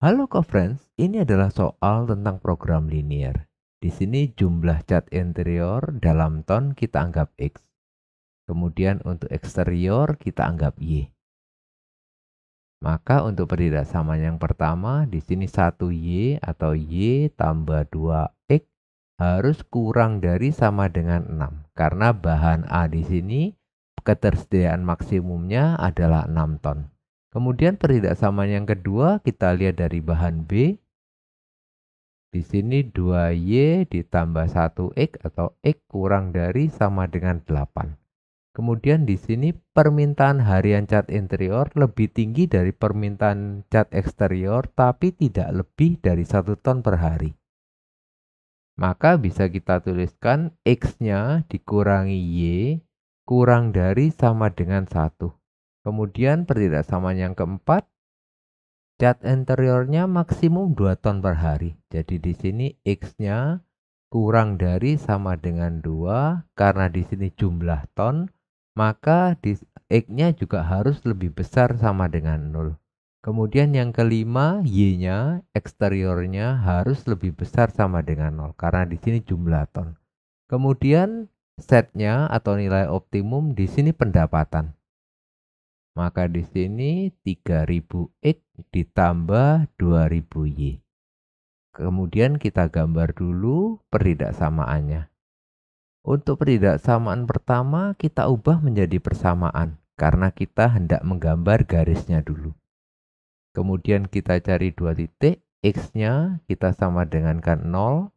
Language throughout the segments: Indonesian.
Halo co-friends, ini adalah soal tentang program linear. Di sini jumlah cat interior dalam ton kita anggap X. Kemudian untuk eksterior kita anggap Y. Maka untuk sama yang pertama di sini 1Y atau Y tambah 2X harus kurang dari sama dengan 6. Karena bahan A di sini ketersediaan maksimumnya adalah 6 ton. Kemudian pertidaksamaan yang kedua kita lihat dari bahan B. Di sini 2Y ditambah 1X atau X kurang dari sama dengan 8. Kemudian di sini permintaan harian cat interior lebih tinggi dari permintaan cat eksterior tapi tidak lebih dari 1 ton per hari. Maka bisa kita tuliskan X-nya dikurangi Y kurang dari sama dengan 1. Kemudian pertidaksamaan yang keempat, cat interiornya maksimum 2 ton per hari. Jadi di sini X-nya kurang dari sama dengan 2 karena di sini jumlah ton, maka X-nya juga harus lebih besar sama dengan 0. Kemudian yang kelima, Y-nya eksteriornya harus lebih besar sama dengan 0 karena di sini jumlah ton. Kemudian setnya atau nilai optimum di sini pendapatan. Maka di sini 3000X ditambah 2000Y. Kemudian kita gambar dulu peridaksamaannya. Untuk peridaksamaan pertama kita ubah menjadi persamaan karena kita hendak menggambar garisnya dulu. Kemudian kita cari dua titik, X-nya kita sama dengan kan 0,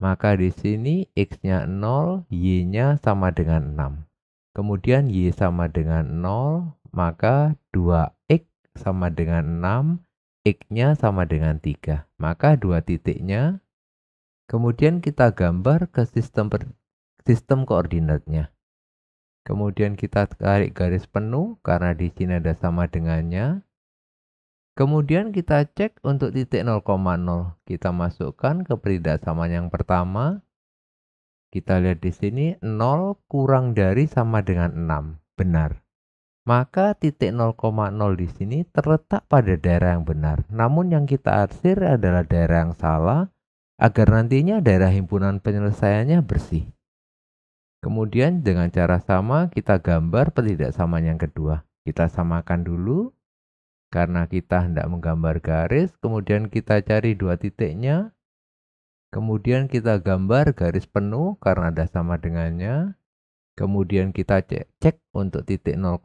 maka di sini X-nya 0, Y-nya sama dengan 6 kemudian Y sama dengan 0, maka 2X sama dengan 6, X-nya sama dengan 3. Maka dua titiknya, kemudian kita gambar ke sistem per, sistem koordinatnya. Kemudian kita tarik garis penuh karena di sini ada sama dengannya. Kemudian kita cek untuk titik 0,0. Kita masukkan ke sama yang pertama. Kita lihat di sini 0 kurang dari sama dengan 6. Benar. Maka titik 0,0 di sini terletak pada daerah yang benar. Namun yang kita arsir adalah daerah yang salah agar nantinya daerah himpunan penyelesaiannya bersih. Kemudian dengan cara sama kita gambar sama yang kedua. Kita samakan dulu karena kita hendak menggambar garis, kemudian kita cari dua titiknya, Kemudian kita gambar garis penuh karena ada sama dengannya. Kemudian kita cek, cek untuk titik 0,0.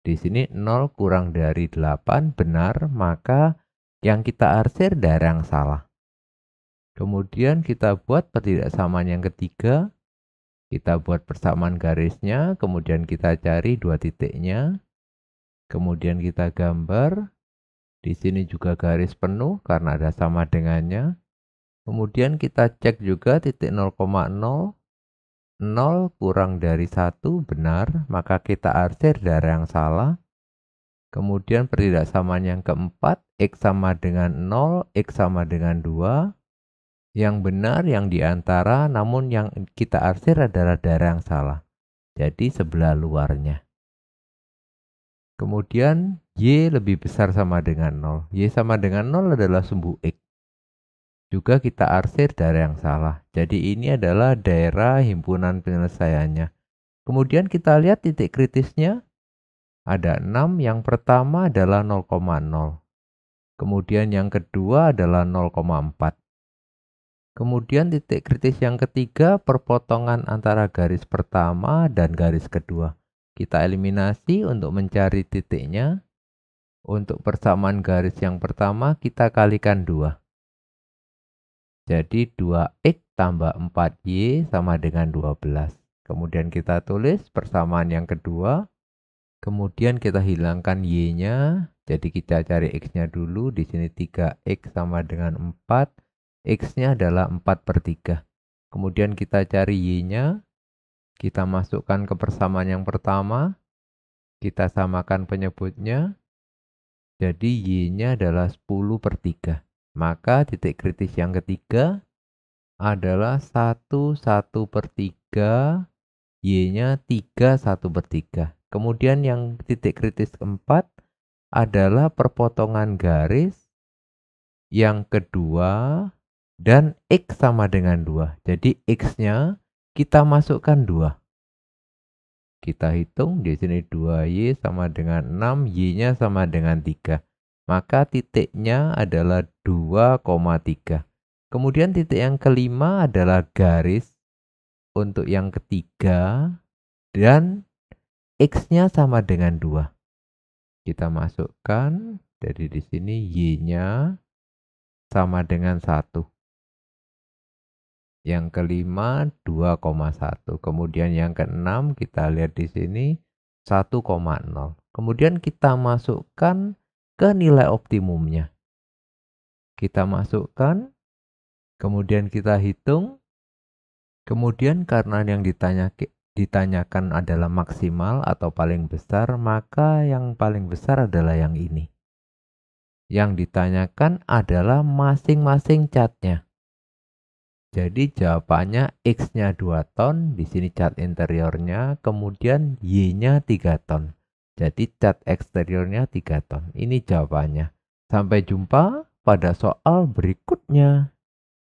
Di sini 0 kurang dari 8 benar, maka yang kita arsir daerah yang salah. Kemudian kita buat pertidaksamaan yang ketiga. Kita buat persamaan garisnya, kemudian kita cari dua titiknya. Kemudian kita gambar. Di sini juga garis penuh karena ada sama dengannya. Kemudian kita cek juga titik 0,0 0 kurang dari 1 benar, maka kita arsir dari yang salah. Kemudian pertidaksamaan yang keempat, X sama dengan 0, X sama dengan 2. Yang benar yang di antara, namun yang kita arsir adalah daerah yang salah. Jadi sebelah luarnya. Kemudian Y lebih besar sama dengan 0. Y sama dengan 0 adalah sumbu X juga kita arsir daerah yang salah. Jadi ini adalah daerah himpunan penyelesaiannya. Kemudian kita lihat titik kritisnya. Ada 6, yang pertama adalah 0,0. Kemudian yang kedua adalah 0,4. Kemudian titik kritis yang ketiga perpotongan antara garis pertama dan garis kedua. Kita eliminasi untuk mencari titiknya. Untuk persamaan garis yang pertama kita kalikan 2. Jadi 2X tambah 4Y sama dengan 12. Kemudian kita tulis persamaan yang kedua. Kemudian kita hilangkan Y-nya. Jadi kita cari X-nya dulu. Di sini 3X sama dengan 4. X-nya adalah 4 per 3. Kemudian kita cari Y-nya. Kita masukkan ke persamaan yang pertama. Kita samakan penyebutnya. Jadi Y-nya adalah 10 per 3. Maka titik kritis yang ketiga adalah 1 1 per 3 Y-nya 3 1 per 3. Kemudian yang titik kritis keempat adalah perpotongan garis yang kedua dan X sama dengan 2. Jadi X-nya kita masukkan 2. Kita hitung di sini 2Y sama dengan 6, Y-nya sama dengan 3. Maka titiknya adalah 2,3. Kemudian titik yang kelima adalah garis untuk yang ketiga dan X-nya sama dengan 2. Kita masukkan dari di sini Y-nya sama dengan 1. Yang kelima 2,1. Kemudian yang keenam kita lihat di sini 1,0. Kemudian kita masukkan ke nilai optimumnya. Kita masukkan, kemudian kita hitung, kemudian karena yang ditanya, ditanyakan adalah maksimal atau paling besar, maka yang paling besar adalah yang ini. Yang ditanyakan adalah masing-masing catnya. Jadi jawabannya X-nya 2 ton, di sini cat interiornya, kemudian Y-nya 3 ton. Jadi cat eksteriornya 3 ton. Ini jawabannya. Sampai jumpa pada soal berikutnya.